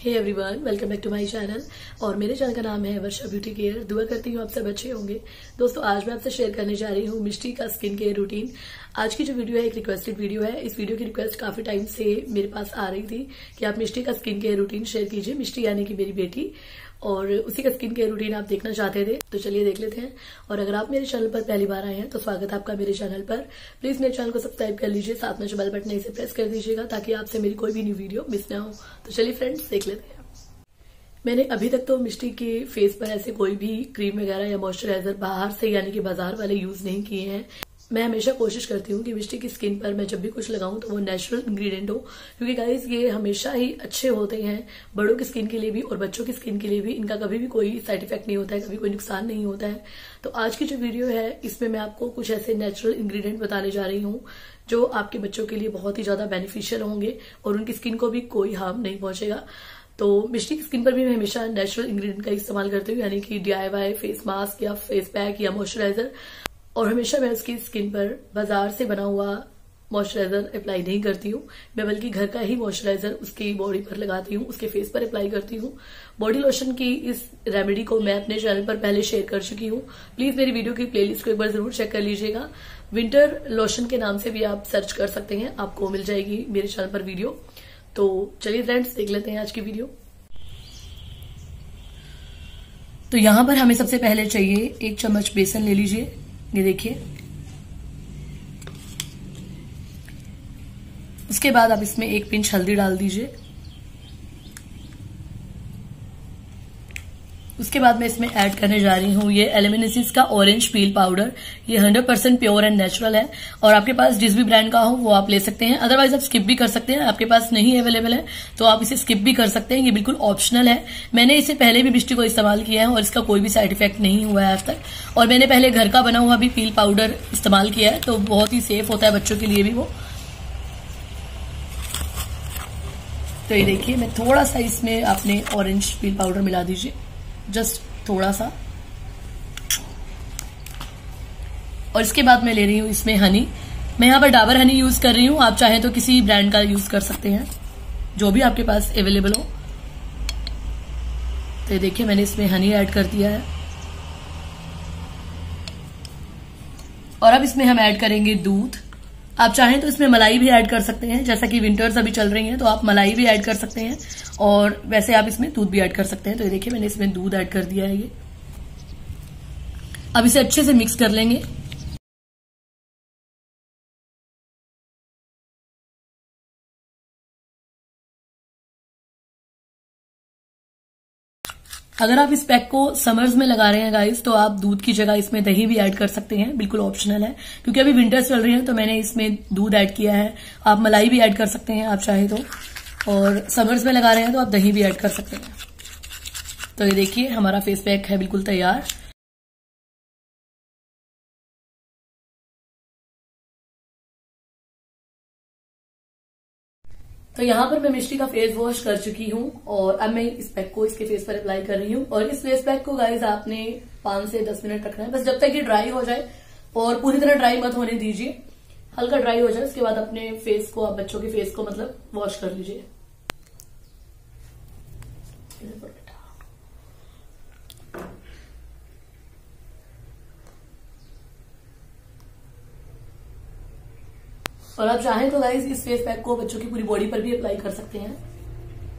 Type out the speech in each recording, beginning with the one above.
Hey everyone welcome back to my channel और मेरे channel का नाम है वर्षा ब्यूटी केयर। दुआ करती हूँ आप सब अच्छे होंगे। दोस्तों, आज मैं आपसे शेयर करने जा रही हूँ मिस्टी का स्किन केयर रूटीन आज की जो वीडियो है, एक रिक्वेस्टेड वीडियो है। इस वीडियो की रिक्वेस्ट काफ़ी टाइम से मेरे पास आ रही थी कि आप मिष्टी का स्किन केयर रूटीन शेयर कीजिए। मिष्टी यानी कि मेरी बेटी और उसी का स्किन केयर रूटीन आप देखना चाहते थे तो चलिए देख लेते हैं। और अगर आप मेरे चैनल पर पहली बार आए हैं तो स्वागत है आपका मेरे चैनल पर। प्लीज़ मेरे चैनल को सब्सक्राइब कर लीजिए, साथ में जो बेल बटन इसे प्रेस कर दीजिएगा, ताकि आपसे मेरी कोई भी न्यू वीडियो मिस ना हो। तो चलिए फ्रेंड्स देख लेते हैं। मैंने अभी तक तो मिस्टी के फेस पर ऐसे कोई भी क्रीम वगैरह या मॉइस्चराइजर बाहर से, यानी कि बाज़ार वाले यूज़ नहीं किए हैं। मैं हमेशा कोशिश करती हूँ कि मिस्टी की स्किन पर मैं जब भी कुछ लगाऊँ तो वो नेचुरल इंग्रेडिएंट हो, क्योंकि गाइस ये हमेशा ही अच्छे होते हैं बड़ों की स्किन के लिए भी और बच्चों की स्किन के लिए भी। इनका कभी भी कोई साइड इफ़ेक्ट नहीं होता है, कभी कोई नुकसान नहीं होता है। तो आज की जो वीडियो है, इसमें मैं आपको कुछ ऐसे नेचुरल इंग्रेडिएंट बताने जा रही हूँ, जो आपके बच्चों के लिए बहुत ही ज़्यादा बेनिफिशियल होंगे और उनकी स्किन को भी कोई हार्म नहीं पहुंचेगा। तो मिष्टी की स्किन पर भी मैं हमेशा नेचुरल इंग्रेडिएंट का इस्तेमाल करती हूँ, यानी कि डीआईवाई फेस मास्क या फेस पैक या मॉइस्चराइजर और हमेशा मैं उसकी स्किन पर बाज़ार से बना हुआ मॉइस्चराइजर अप्लाई नहीं करती हूँ। मैं बल्कि घर का ही मॉइस्चराइजर उसकी बॉडी पर लगाती हूँ, उसके फेस पर अप्लाई करती हूँ। बॉडी लोशन की इस रेमेडी को मैं अपने चैनल पर पहले शेयर कर चुकी हूँ। प्लीज़ मेरी वीडियो की प्लेलिस्ट को एक बार ज़रूर चेक कर लीजिएगा। विंटर लोशन के नाम से भी आप सर्च कर सकते हैं, आपको मिल जाएगी मेरे चैनल पर वीडियो तो चलिए फ्रेंड्स देख लेते हैं आज की वीडियो तो यहाँ पर हमें सबसे पहले चाहिए एक चम्मच बेसन ले लीजिए। ये देखिए। उसके बाद आप इसमें एक पिंच हल्दी डाल दीजिए। उसके बाद मैं इसमें ऐड करने जा रही हूँ। ये एलिमिनेसिस का ऑरेंज पील पाउडर ये 100% परसेंट प्योर एंड नेचुरल है। और आपके पास जिस भी ब्रांड का हो, वो आप ले सकते हैं। अदरवाइज़ आप स्किप भी कर सकते हैं। आपके पास नहीं अवेलेबल है तो आप इसे स्किप भी कर सकते हैं। ये बिल्कुल ऑप्शनल है। मैंने इसे पहले भी बिस्टी को इस्तेमाल किया है और इसका कोई भी साइड इफ़ेक्ट नहीं हुआ है आज तक। और मैंने पहले घर का बना हुआ भी पील पाउडर इस्तेमाल किया है तो बहुत ही सेफ़ होता है बच्चों के लिए भी वो। तो ये देखिए, मैं थोड़ा सा इसमें आपने ऑरेंज पील पाउडर मिला दीजिए। जस्ट थोड़ा सा। और इसके बाद मैं ले रही हूँ इसमें हनी मैं यहाँ पर डाबर हनी यूज़ कर रही हूँ। आप चाहें तो किसी ब्रांड का यूज़ कर सकते हैं, जो भी आपके पास अवेलेबल हो। तो ये देखिए, मैंने इसमें हनी ऐड कर दिया है। और अब इसमें हम ऐड करेंगे दूध। आप चाहें तो इसमें मलाई भी ऐड कर सकते हैं। जैसा कि विंटर्स अभी चल रही हैं तो आप मलाई भी ऐड कर सकते हैं। और वैसे आप इसमें दूध भी ऐड कर सकते हैं। तो ये देखिए, मैंने इसमें दूध ऐड कर दिया है ये। अब इसे अच्छे से मिक्स कर लेंगे। अगर आप इस पैक को समर्स में लगा रहे हैं गाइस तो आप दूध की जगह इसमें दही भी ऐड कर सकते हैं। बिल्कुल ऑप्शनल है। क्योंकि अभी विंटर्स चल रही है तो मैंने इसमें दूध ऐड किया है। आप मलाई भी ऐड कर सकते हैं, आप चाहे तो। और समर्स में लगा रहे हैं तो आप दही भी ऐड कर सकते हैं। तो ये देखिए, हमारा फेस पैक है बिल्कुल तैयार। तो यहाँ पर मैं मिश्री का फेस वॉश कर चुकी हूँ और अब मैं इस पैक को इसके फेस पर अप्लाई कर रही हूँ और इस फेस पैक को गाइज़ आपने पाँच से दस मिनट रखना है। बस जब तक ये ड्राई हो जाए और पूरी तरह ड्राई मत होने दीजिए। हल्का ड्राई हो जाए, उसके बाद अपने फेस को, आप बच्चों के फेस को मतलब वॉश कर लीजिए। और आप चाहें तो गाइज़ इस फेस पैक को बच्चों की पूरी बॉडी पर भी अप्लाई कर सकते हैं।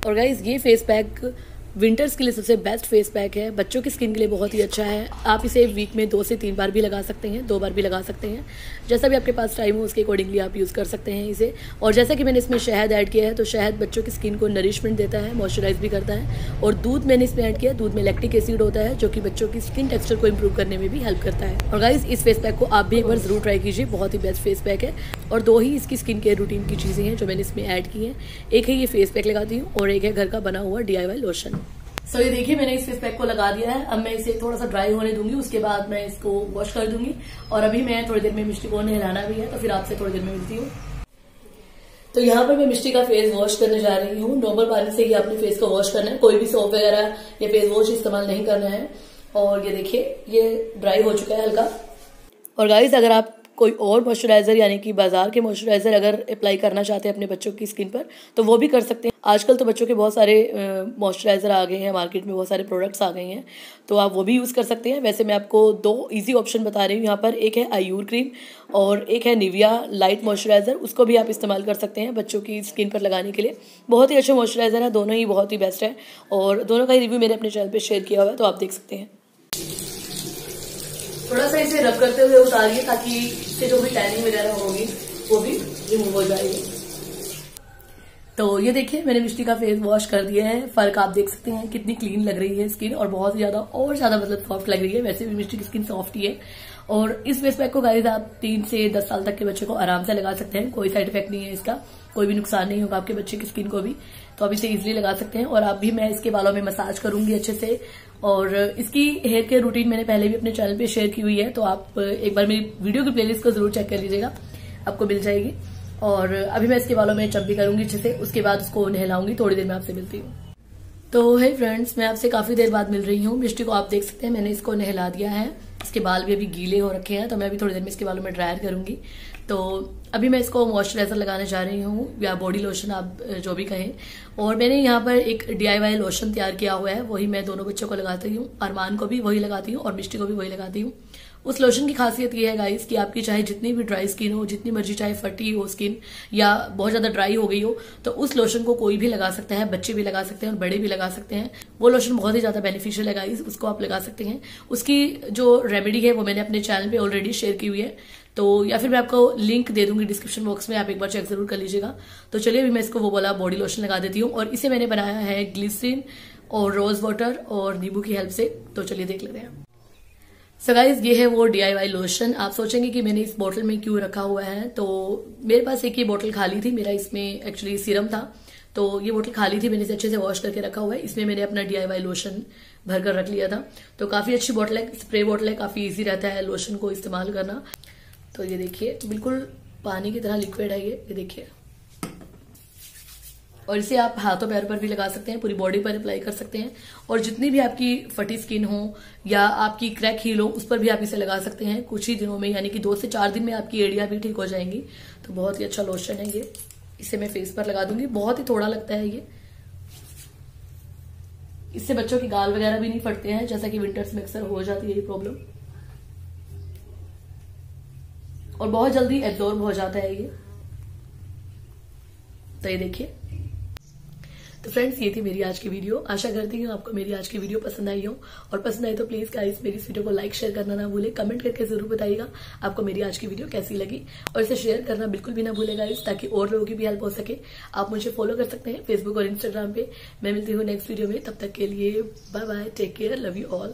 और गाइज़ ये फेस पैक विंटर्स के लिए सबसे बेस्ट फेस पैक है। बच्चों की स्किन के लिए बहुत ही अच्छा है। आप इसे वीक में दो से तीन बार भी लगा सकते हैं, दो बार भी लगा सकते हैं। जैसा भी आपके पास टाइम हो, उसके अकॉर्डिंगली आप यूज़ कर सकते हैं इसे। और जैसा कि मैंने इसमें शहद ऐड किया है तो शहद बच्चों की स्किन को नरिशमेंट देता है मॉइस्चराइज भी करता है। और दूध मैंने इसमें ऐड किया दूध में लैक्टिक एसिड होता है, जो कि बच्चों की स्किन टेक्स्चर को इम्प्रूव करने में भी हेल्प करता है। और गाइज़ इस फेस पैक को आप भी एक बार ज़रूर ट्राई कीजिए, बहुत ही बेस्ट फेस पैक है। और दो ही इसकी स्किन केयर रूटीन की चीज़ें हैं, जो मैंने इसमें ऐड की हैं। एक है ये फेस पैक लगाती हूँ, और एक है घर का बना हुआ डीआईवाई लोशन सो so, ये देखिए मैंने इस फेस पैक को लगा दिया है। अब मैं इसे थोड़ा सा ड्राई होने दूँगी उसके बाद मैं इसको वॉश कर दूँगी। और अभी मैं थोड़ी देर में मिष्टी को नहलाना भी है तो फिर आपसे थोड़ी देर में मिलती हूँ। तो यहाँ पर मैं मिष्टी का फेस वॉश करने जा रही हूँ। नॉर्मल पानी से ही अपने फेस को वॉश करना है। कोई भी सोप वगैरह या फेस वॉश इस्तेमाल नहीं करना है। और ये देखिए ये ड्राई हो चुका है हल्का। और गाइज़ अगर आप कोई और मॉइस्चराइज़र यानी कि बाज़ार के मॉइस्चराइज़र अगर अप्लाई करना चाहते हैं अपने बच्चों की स्किन पर तो वो भी कर सकते हैं। आजकल तो बच्चों के बहुत सारे मॉइस्चराइज़र आ गए हैं मार्केट में, बहुत सारे प्रोडक्ट्स आ गए हैं तो आप वो भी यूज़ कर सकते हैं। वैसे मैं आपको दो ईजी ऑप्शन बता रही हूँ। यहाँ पर एक है आयूर क्रीम और एक है निविया लाइट मॉइस्चराइज़र उसको भी आप इस्तेमाल कर सकते हैं बच्चों की स्किन पर लगाने के लिए। बहुत ही अच्छे मॉइस्चराइज़र है, दोनों ही बहुत ही बेस्ट है और दोनों का ही रिव्यू मैंने अपने चैनल पर शेयर किया हुआ है तो आप देख सकते हैं। थोड़ा सा इसे रब करते हुए उतारिए ताकि इससे जो भी टैनिंग वगैरह होगी, वो भी रिमूव हो जाएगी तो ये देखिए, मैंने मिष्टी का फेस वॉश कर दिया है। फ़र्क आप देख सकते हैं, कितनी क्लीन लग रही है स्किन और बहुत ज़्यादा और ज़्यादा मतलब सॉफ्ट लग रही है। वैसे भी मिष्टी की स्किन सॉफ्ट ही है। और इस फेस पैक को गाइज़ आप तीन से दस साल तक के बच्चे को आराम से लगा सकते हैं। कोई साइड इफ़ेक्ट नहीं है इसका। कोई भी नुकसान नहीं होगा आपके बच्चे की स्किन को भी तो आप इसे इजिली लगा सकते हैं। और अब भी, मैं इसके बालों में मसाज करूँगी अच्छे से। और इसकी हेयर केयर रूटीन मैंने पहले भी अपने चैनल पे शेयर की हुई है तो आप एक बार मेरी वीडियो की प्लेलिस्ट को ज़रूर चेक कर लीजिएगा। आपको मिल जाएगी। और अभी मैं इसके बालों में चंपी करूँगी अच्छे से, उसके बाद उसको नहलाऊँगी, थोड़ी देर में आपसे मिलती हूँ। तो है फ्रेंड्स मैं आपसे काफ़ी देर बाद मिल रही हूँ। मिष्टी को आप देख सकते हैं, मैंने इसको नहला दिया है। इसके बाल भी अभी गीले हो रखे हैं तो मैं अभी थोड़ी देर में इसके बालों में ड्रायर करूँगी। तो अभी मैं इसको मॉइस्चराइजर लगाने जा रही हूँ, या बॉडी लोशन आप जो भी कहें। और मैंने यहाँ पर एक डी लोशन तैयार किया हुआ है, वही मैं दोनों बच्चों को लगाती हूँ, अरमान को भी वही लगाती हूँ और मिष्टी को भी वही लगाती हूँ। उस लोशन की खासियत ये है गाइस कि आपकी चाहे जितनी भी ड्राई स्किन हो, जितनी मर्ज़ी चाहे फटी हो स्किन या बहुत ज़्यादा ड्राई हो गई हो तो उस लोशन को कोई भी लगा सकता है, बच्चे भी लगा सकते हैं और बड़े भी लगा सकते हैं। वो लोशन बहुत ही ज़्यादा बेनिफिशियल है गाइस उसको आप लगा सकते हैं। उसकी जो रेमेडी है, वो मैंने अपने चैनल पे ऑलरेडी शेयर की हुई है। तो या फिर मैं आपको लिंक दे दूँगी डिस्क्रिप्शन बॉक्स में, आप एक बार चेक ज़रूर कर लीजिएगा। तो चलिए, अभी मैं इसको वो बोला बॉडी लोशन लगा देती हूँ और इसे मैंने बनाया है ग्लिसरीन और रोज वाटर और नींबू की हेल्प से। तो चलिए देख लेते हैं। सो गाइज़ ये है वो डी आई वाई लोशन आप सोचेंगे कि मैंने इस बोतल में क्यों रखा हुआ है? तो मेरे पास एक ही बोतल खाली थी. मेरा इसमें एक्चुअली सीरम था. तो ये बोतल खाली थी. मैंने इसे अच्छे से वॉश करके रखा हुआ है. इसमें मैंने अपना डी आई वाई लोशन भर कर रख लिया था. तो काफ़ी अच्छी बोतल है. स्प्रे बोतल है. काफ़ी ईजी रहता है लोशन को इस्तेमाल करना. तो ये देखिए, बिल्कुल पानी की तरह लिक्विड है ये. ये देखिए. और इसे आप हाथों पैर पर भी लगा सकते हैं, पूरी बॉडी पर अप्लाई कर सकते हैं। और जितनी भी आपकी फटी स्किन हो या आपकी क्रैक हील हो, उस पर भी आप इसे लगा सकते हैं। कुछ ही दिनों में, यानी कि दो से चार दिन में आपकी एड़िया भी ठीक हो जाएँगी। तो बहुत ही अच्छा लोशन है ये। इसे मैं फेस पर लगा दूँगी। बहुत ही थोड़ा लगता है ये। इससे बच्चों के गाल वगैरह भी नहीं फटते हैं, जैसा कि विंटर्स में अक्सर हो जाती है ये प्रॉब्लम और बहुत जल्दी एब्जॉर्ब हो जाता है ये। तो ये देखिए। तो फ्रेंड्स ये थी मेरी आज की वीडियो आशा करती हूँ आपको मेरी आज की वीडियो पसंद आई हो. और पसंद आई तो प्लीज़ गाइस मेरी इस वीडियो को लाइक शेयर करना ना भूले. कमेंट करके ज़रूर बताइएगा आपको मेरी आज की वीडियो कैसी लगी. और इसे शेयर करना बिल्कुल भी ना भूले इस ताकि और लोगों की भी हेल्प हो सके. आप मुझे फॉलो कर सकते हैं फेसबुक और इंस्टाग्राम पे. मैं मिलती हूँ नेक्स्ट वीडियो में. तब तक के लिए bye bye take care love you all